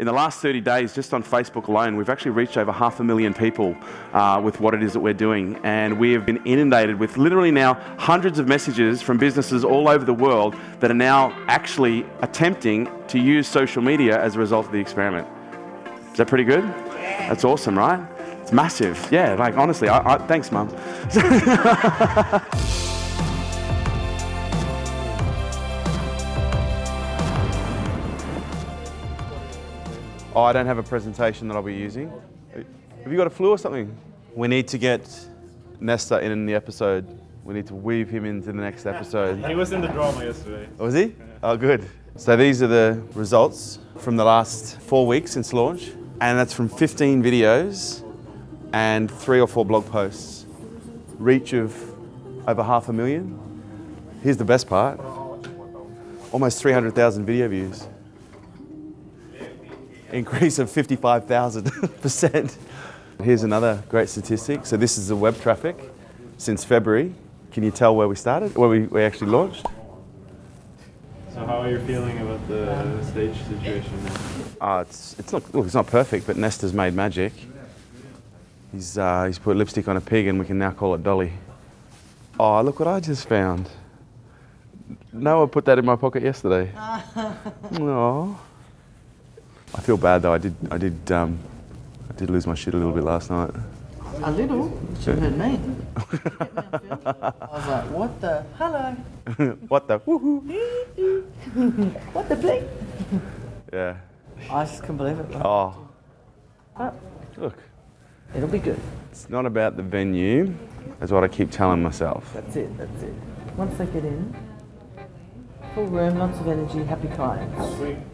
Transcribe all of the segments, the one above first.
In the last 30 days, just on Facebook alone, we've actually reached over half a million people uh, with what it is that we're doing. And we have been inundated with literally now hundreds of messages from businesses all over the world that are now actually attempting to use social media as a result of the experiment. Is that pretty good? That's awesome, right? It's massive. Yeah, like honestly, I, I, thanks, Mum. oh, I don't have a presentation that I'll be using. Have you got a flu or something? We need to get Nesta in the episode. We need to weave him into the next episode. He was in the drama yesterday. Oh, was he? Oh, good. So these are the results from the last four weeks since launch, and that's from 15 videos and three or four blog posts. Reach of over half a million. Here's the best part. Almost 300,000 video views. Increase of 55,000%. Here's another great statistic. So this is the web traffic since February. Can you tell where we started, where we, we actually launched? So how are you feeling about the stage situation now? Uh, it's, it's not, look, it's not perfect, but Nesta's made magic. He's, uh, he's put lipstick on a pig and we can now call it Dolly. Oh, look what I just found. Noah put that in my pocket yesterday. Oh. I feel bad though. I did, I did, um, I did lose my shit a little bit last night. A little? She heard me. I was like, what the? Hello. what the? Woohoo! what the bleep? Yeah. I just couldn't believe it. Oh, But look. it'll be good. It's not about the venue. That's what I keep telling myself. That's it, that's it. Once they get in, full room, lots of energy, happy clients.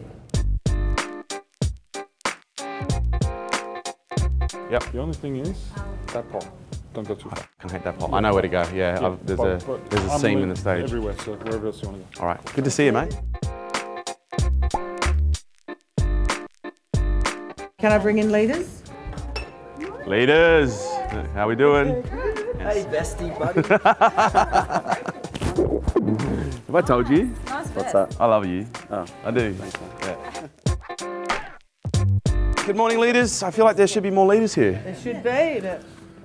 Yep. The only thing is that pole. Don't go too far. I Can hit that pot. I know where to go. Yeah, I've, there's But- a but there's a I'm seam in the stage. Everywhere, so wherever else you want to go. All right. Good to see you, mate. Can I bring in leaders? Leaders, how we doing? Hey, bestie, buddy. Have I told you? What's that? I love you. Oh, I do. Yeah. Good morning, leaders. I feel like there should be more leaders here. there should be. but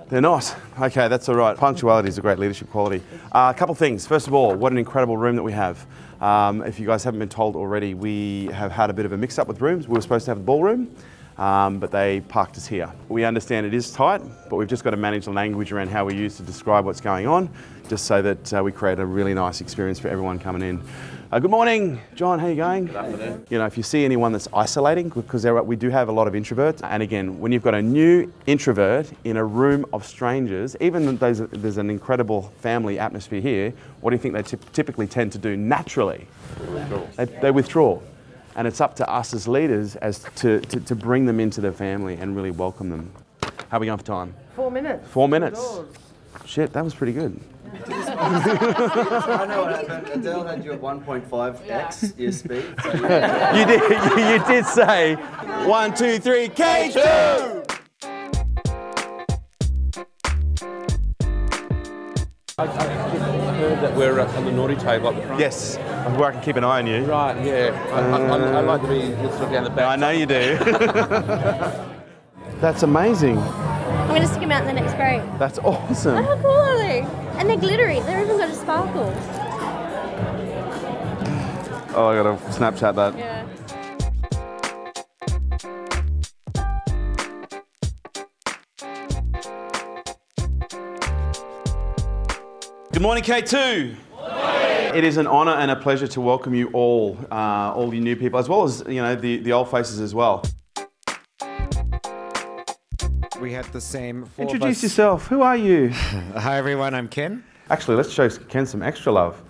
They're not. Okay, that's all right. Punctuality is a great leadership quality. Uh, a couple of things. First of all, what an incredible room that we have. Um, if you guys haven't been told already, we have had a bit of a mix up with rooms. We were supposed to have the ballroom, um, but they parked us here. We understand it is tight, but we've just got to manage the language around how we use to describe what's going on, just so that uh, we create a really nice experience for everyone coming in. Uh, good morning, John. How are you going? Good afternoon. You know, if you see anyone that's isolating, because there we do have a lot of introverts, and again, when you've got a new introvert in a room of strangers, even though there's, there's an incredible family atmosphere here, what do you think they typ- typically tend to do naturally? They, they withdraw. And it's up to us as leaders as to, to, to bring them into the family and really welcome them. How are we going for time? Four minutes. Four minutes. Shit, that was pretty good. I know what happened. Adele had you at 1.5x your speed. So you, You did, you, you did say one, two, three, K2! I heard that we're uh, on the naughty table at the front. Yes, where I can keep an eye on you. Right, yeah. I, I, I, I like to be sort of down the back. I know you do. That's amazing. I'm going to stick him out in the next grade. That's awesome. How cool are? And they're glittery. They've even got a sparkle. Oh, I gotta Snapchat that. Yeah. Good morning, K2. It is an honour and a pleasure to welcome you all, uh, all you new people, as well as you know the, the old faces as well. We had the same. Four Introduce us- yourself. Who are you? Hi everyone, I'm Ken. Actually, let's show Ken some extra love.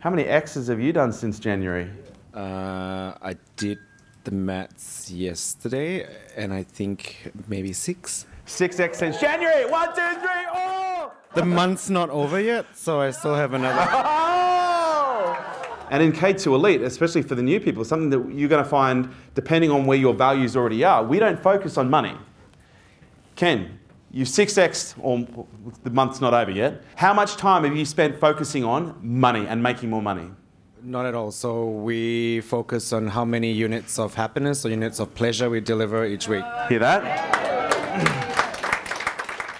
How many X's have you done since January? Uh, I did the mats yesterday, and I think maybe six. Six X since January. One, two, three, oh! The month's not over yet, so I still have another. Oh! And in K2 Elite, especially for the new people, something that you're going to find, depending on where your values already are, we don't focus on money. Ken, you've 6x, or the month's not over yet. How much time have you spent focusing on money and making more money? Not at all. So we focus on how many units of happiness or units of pleasure we deliver each week. Hear that?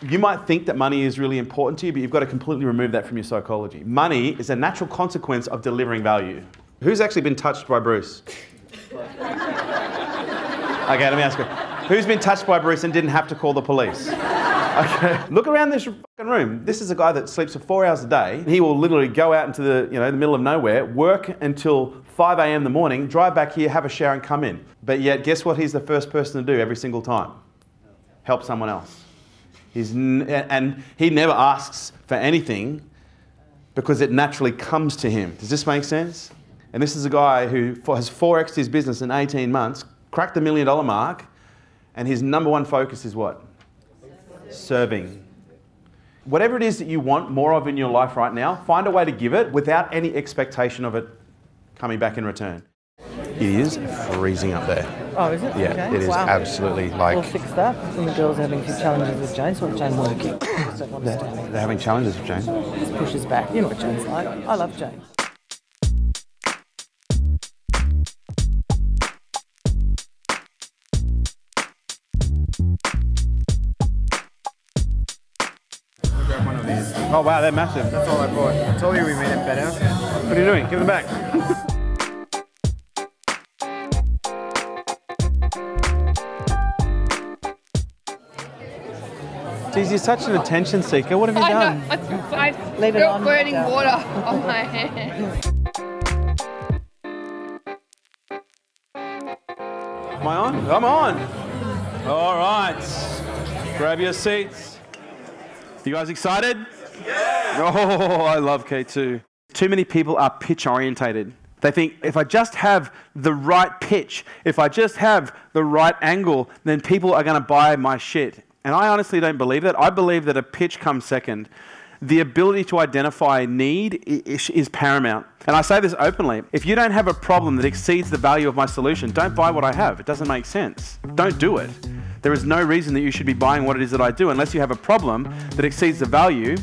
You might think that money is really important to you, but you've got to completely remove that from your psychology. Money is a natural consequence of delivering value. Who's actually been touched by Bruce? Okay, let me ask you. Who's been touched by Bruce and didn't have to call the police? Okay. Look around this room. This is a guy that sleeps for four hours a day. He will literally go out into the, you know, the middle of nowhere, work until 5 a.m. in the morning, drive back here, have a shower, and come in. But yet, guess what he's the first person to do every single time? Help someone else. He's and he never asks for anything because it naturally comes to him. Does this make sense? And this is a guy who has 4x his business in 18 months, cracked the million dollar mark, and his number one focus is what? Serving. Whatever it is that you want more of in your life right now, find a way to give it without any expectation of it coming back in return. It is freezing up there. Oh, is it? Yeah, Okay. it is Wow. absolutely like We'll fix that. And the girls are having a few challenges with Jane, so Jane working. so not they're having challenges with Jane. Just pushes back. You know what Jane's like. I love Jane. Oh wow, they're massive. That's all I bought. I told you we made it better. What are you doing? Give them back. Jeez, you're such an attention seeker. What have you I done? know. I, I Leave it on, burning Dad. water on my hand. Am I on? I'm on. All right. Grab your seats. You guys excited? Oh, I love K2. Too many people are pitch orientated. They think if I just have the right pitch, if I just have the right angle, then people are going to buy my shit. And I honestly don't believe that. I believe that a pitch comes second. The ability to identify a need is paramount. And I say this openly. If you don't have a problem that exceeds the value of my solution, don't buy what I have. It doesn't make sense. Don't do it. There is no reason that you should be buying what it is that I do unless you have a problem that exceeds the value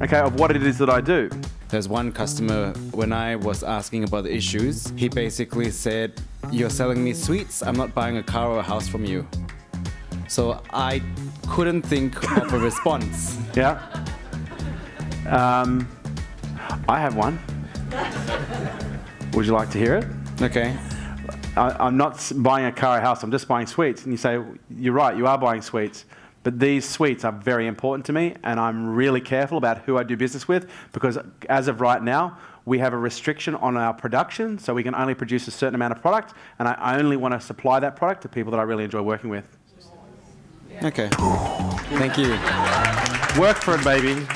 okay, of what it is that I do. There's one customer, when I was asking about the issues, he basically said, You're selling me sweets, I'm not buying a car or a house from you. So I couldn't think of a response. Yeah. Um, I have one. Would you like to hear it? Okay. I, I'm not buying a car or a house, I'm just buying sweets. And you say, You're right, you are buying sweets. But these sweets are very important to me, and I'm really careful about who I do business with because as of right now, we have a restriction on our production, so we can only produce a certain amount of product, and I only want to supply that product to people that I really enjoy working with. Okay. Thank you. Work for it, baby.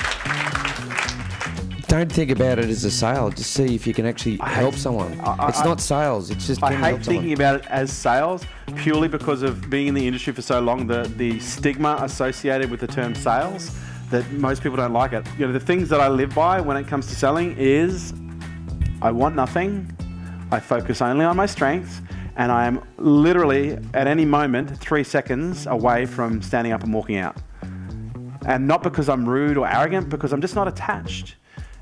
Don't think about it as a sale. Just see if you can actually I help hate- someone. I- it's not sales. It's just I hate help someone. thinking about it as sales purely because of being in the industry for so long, the, the stigma associated with the term sales, that most people don't like it. You know, the things that I live by when it comes to selling is I want nothing, I focus only on my strengths, and I am literally at any moment three seconds away from standing up and walking out. And not because I'm rude or arrogant, because I'm just not attached.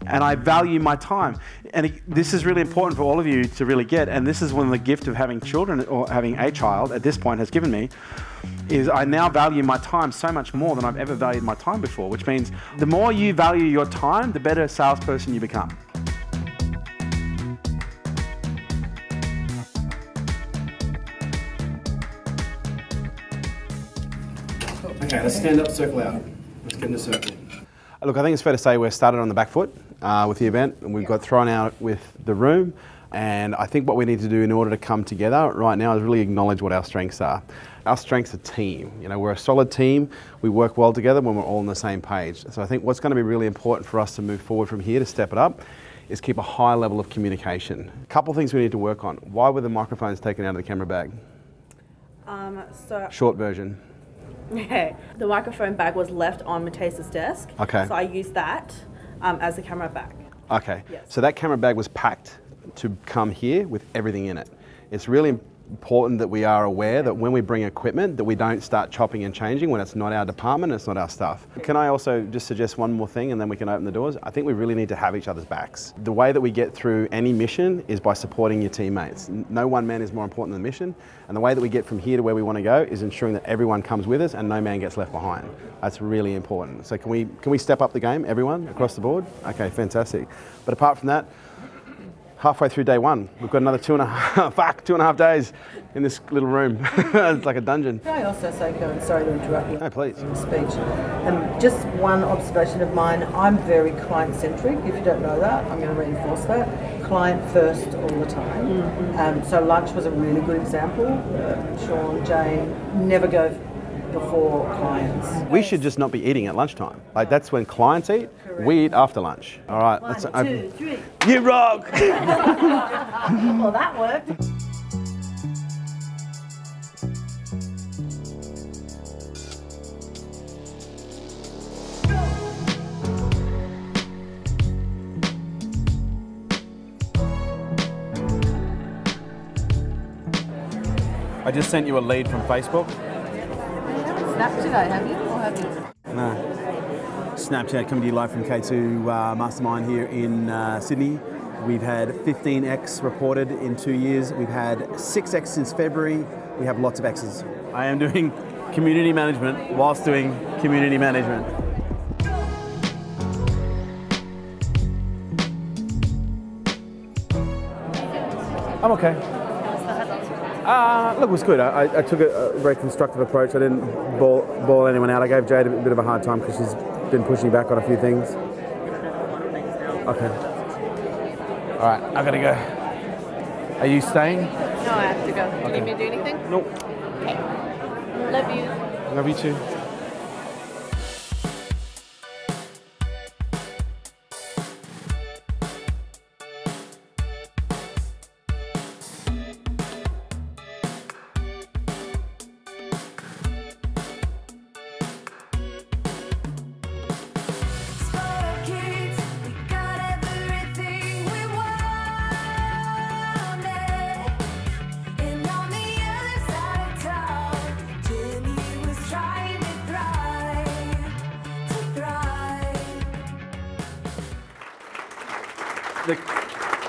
And I value my time. And this is really important for all of you to really get. And this is of the gift of having children or having a child at this point has given me is I now value my time so much more than I've ever valued my time before, which means the more you value your time, the better salesperson you become. Okay, let's stand up, circle out. Let's get in a circle. Look, I think it's fair to say we're started on the back foot uh, with the event, and we've got thrown out with the room. And I think what we need to do in order to come together right now is really acknowledge what our strengths are. Our strengths are team. You know, we're a solid team. We work well together when we're all on the same page. So I think what's going to be really important for us to move forward from here to step it up is keep a high level of communication. A couple of things we need to work on. Why were the microphones taken out of the camera bag? Um, so Short version. okay, the microphone bag was left on Mateus's desk. Okay. So I used that um, as a camera bag. Okay. Yes. So that camera bag was packed to come here with everything in it. It's really important that we are aware that when we bring equipment that we don't start chopping and changing when it's not our department, it's not our stuff. Can I also just suggest one more thing and then we can open the doors? I think we really need to have each other's backs. The way that we get through any mission is by supporting your teammates. No one man is more important than the mission, and the way that we get from here to where we want to go is ensuring that everyone comes with us and no man gets left behind. That's really important. So can we can we step up the game, everyone across the board? Okay, fantastic. But apart from that, halfway through day one. We've got another two and a half, fuck, two and a half days in this little room. it's like a dungeon. Can I also say, Kerwin, sorry to interrupt you. No, please. Speech. Um, just one observation of mine. I'm very client centric. If you don't know that, I'm going to reinforce that. Client first all the time. Um, so lunch was a really good example. Uh, Sean, Jane, never go before clients. We should just not be eating at lunchtime. Like that's when clients eat. We eat after lunch. All right, One, let's two, open. three. You rock. well, that worked. I just sent you a lead from Facebook. Snap today, have you? Or have you? No. Snapchat coming to you live from K2 uh, Mastermind here in uh, Sydney. We've had 15x reported in two years. We've had 6x since February. We have lots of X's. I am doing community management whilst doing community management. I'm okay. Uh, look, it was good. I, I- I took a, a very constructive approach. I didn't ball, ball anyone out. I gave Jade a bit of a hard time because she's been pushing back on a few things. Okay. All right, I gotta go. Are you staying? No, I have to go. Do you need me to do anything? Nope. Okay. Love you. Love you too.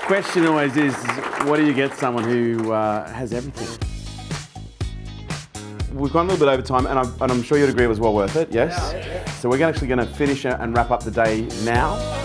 Question always is, what do you get someone who uh, has everything? We've gone a little bit over time, and I'm, and I'm sure you'd agree it was well worth it, yes? So we're actually going to finish it and wrap up the day now.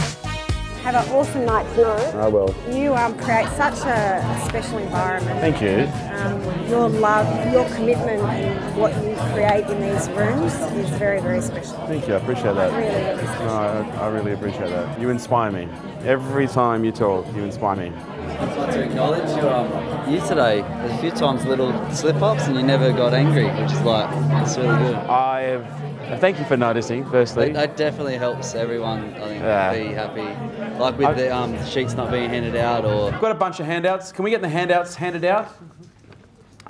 Have an awesome night tonight. I will. You um, create such a, a special environment. Thank you. Um, your love, your commitment, and what you create in these rooms is very, very special. Thank you, I appreciate that. Really, really special. No, I, I really appreciate that. You inspire me. Every time you talk, you inspire me. I just want to acknowledge your um, you today. There's a few times little slip ups and you never got angry, which is like it's really good. I have. Thank you for noticing. Firstly, That, that definitely helps everyone. I think Yeah. be happy. Like with the um, sheets not being handed out, or I've got a bunch of handouts. Can we get the handouts handed out?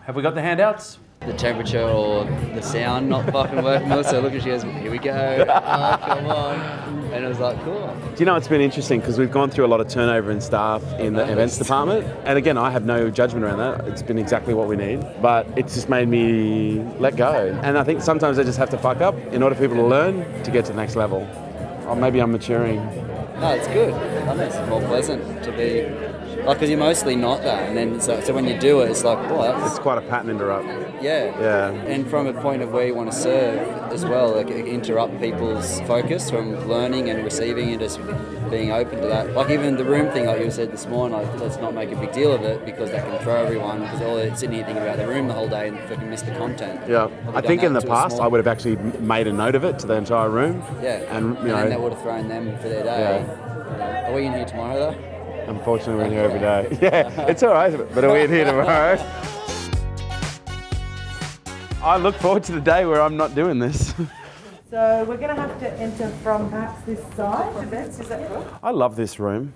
Have we got the handouts? the temperature or the sound not fucking working. So look at she goes, here we go. Oh, come on. And it was like, cool. Do you know it's been interesting because we've gone through a lot of turnover in staff in the events department, and again, I have no judgment around that. It's been exactly what we need, but it's just made me let go. And I think sometimes I just have to fuck up in order for people to learn to get to the next level. Or maybe I'm maturing. No, it's good. Makes more pleasant to be, like, because you're mostly not that. And then, so, so when you do it, it's like, that's, It's quite a pattern interrupt. yeah. Yeah. And from a point of where you want to serve as well, like interrupt people's focus from learning and receiving and just being open to that. Like even the room thing, like you said this morning, like let's not make a big deal of it because that can throw everyone because all they're sitting here thinking about the room the whole day and fucking miss the content. Yeah, I think in the past I would have actually made a note of it to the entire room. Yeah. and you then that would have thrown them for their day. Yeah. Are we in here tomorrow though? Unfortunately we're in here every day. Yeah, it's all right, but are we in here tomorrow? I look forward to the day where I'm not doing this. So we're going to have to enter from perhaps this side. Events, is that good? I love this room.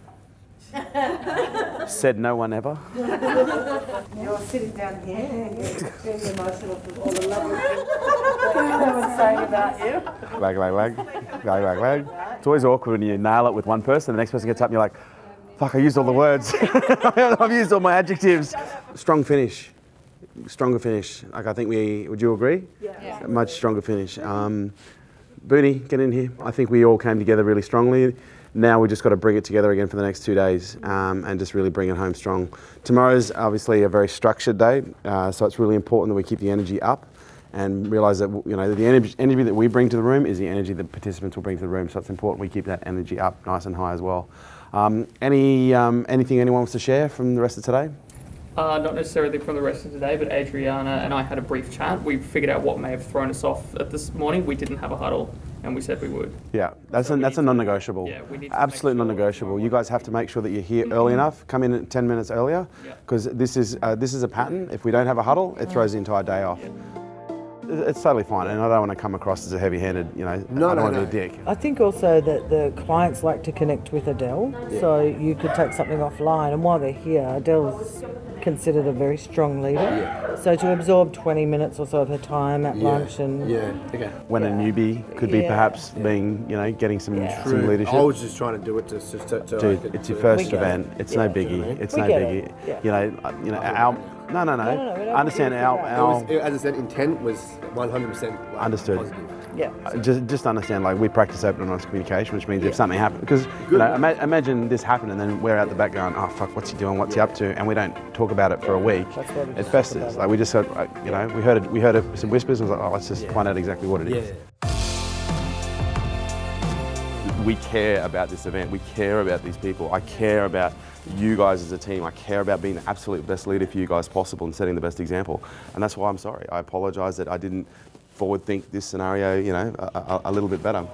Said no one ever. You're sitting down here and you're being emotional for all the lovely things that everyone's saying about you. Lag, lag, lag, lag, lag, lag. It's always awkward when you nail it with one person, the next person gets up and you're like, fuck, I used all the words. I've used all my adjectives. Strong finish. stronger finish. Like I think we would you agree? Yeah. A much stronger finish. Um, Booney, get in here. I think we all came together really strongly. Now we just got to bring it together again for the next two days um, and just really bring it home strong. Tomorrow's obviously a very structured day, uh, so it's really important that we keep the energy up and realise that you know the energy, energy that we bring to the room is the energy that participants will bring to the room. So it's important we keep that energy up nice and high as well. Um, any um, anything anyone wants to share from the rest of today? Uh, not necessarily from the rest of today, but Adriana and I had a brief chat. We figured out what may have thrown us off at this morning. We didn't have a huddle, and we said we would. Yeah, that's a, that's a non-negotiable. Yeah, we need Absolute non-negotiable. You guys have to make sure that you're here early enough. Come in 10 minutes earlier, because this is uh, this is a pattern. If we don't have a huddle, it throws the entire day off. It's totally fine, and I don't want to come across as a heavy-handed. You know, No, I don't no, want to no. be a dick. I think also that the clients like to connect with Adele, so you could take something offline, and while they're here, Adele's considered a very strong leader. So to absorb 20 minutes or so of her time at Yeah, lunch and yeah, okay. When a newbie could be Yeah. perhaps being, you know, getting some, some True. leadership. I was just trying to do it to, to, to, to Dude, it's your first event. it. It's Yeah. no Do you know biggie. I mean? It's We no biggie. it. Yeah. You know, you know, our no, no, no. No, no, no, Understand want our, It our was, as I said, intent was 100% like, Understood. positive. Yeah. Uh, Just, just understand, like we practice open and honest communication, which means Yeah. if something happens, because you know, ima- imagine this happened and then we're out the back going, oh fuck, what's he doing? What's he up to? And we don't talk about it for a week. That's why we It festers. Like we just said, like, you know, we heard it, we heard it, some whispers, and was like, oh, let's just find out exactly what it is. We care about this event. We care about these people. I care about you guys as a team. I care about being the absolute best leader for you guys possible and setting the best example. And that's why I'm sorry. I apologise that I didn't forward think this scenario, you know, a, a, a little bit better.